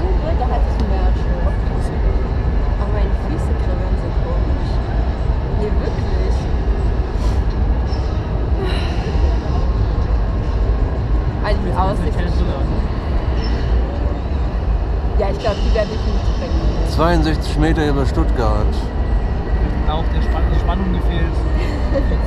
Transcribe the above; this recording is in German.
lang wird, da hat es mehr schon. Aber meine Füße kribbeln so komisch. Nee, wirklich. Also die Aussicht. Ja, ich glaube, die werde ich nicht bringen. 62 Meter über Stuttgart. Auch der Spann Spannung gefehlt.